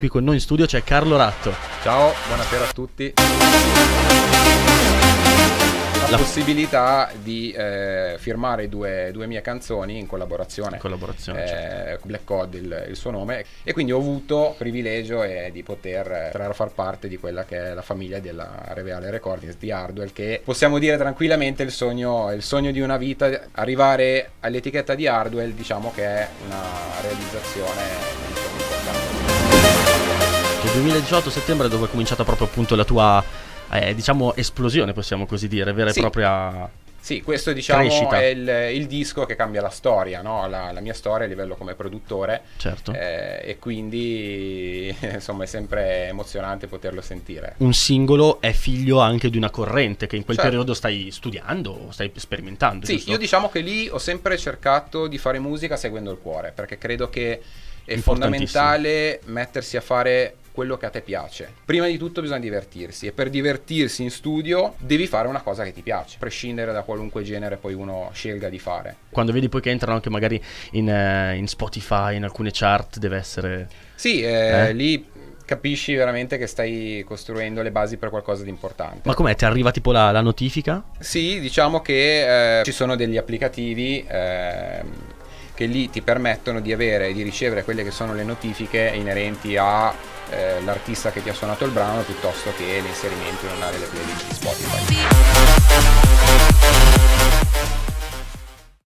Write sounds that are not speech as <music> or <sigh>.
Qui con noi in studio c'è Carlo Ratto. Ciao, buonasera a tutti. La, La- possibilità di eh, firmare due, due mie canzoni in collaborazione. In collaborazione, certo. Eh, Black Cod il, il suo nome e quindi ho avuto il privilegio eh, di poter eh, entrare a far parte di quella che è la famiglia della Reveale Recordings di Hardwell che possiamo dire tranquillamente il sogno, il sogno di una vita arrivare all'etichetta di Hardwell diciamo che è una realizzazione 2018 settembre dove è cominciata proprio appunto la tua eh, diciamo esplosione, possiamo così dire, vera Sì. e propria Sì, questo diciamo Crescita. è il, il disco che cambia la storia, no? la, la mia storia a livello come produttore certo. eh, e quindi <laughs> insomma è sempre emozionante poterlo sentire. Un singolo è figlio anche di una corrente che in quel Certo. periodo stai studiando stai sperimentando. Sì, giusto? io diciamo che lì ho sempre cercato di fare musica seguendo il cuore, perché credo che è fondamentale mettersi a fare quello che a te piace. Prima di tutto bisogna divertirsi e per divertirsi in studio devi fare una cosa che ti piace, a prescindere da qualunque genere poi uno scelga di fare. Quando vedi poi che entrano anche magari in, eh, in Spotify, in alcune chart, deve essere... Sì, eh, Eh? lì capisci veramente che stai costruendo le basi per qualcosa di importante. Ma com'è? Ti arriva tipo la, la notifica? Sì, diciamo che eh, ci sono degli applicativi ehm, che lì ti permettono di avere e di ricevere quelle che sono le notifiche inerenti all'artista che ti ha suonato il brano piuttosto che l'inserimento in una delle playlist di Spotify.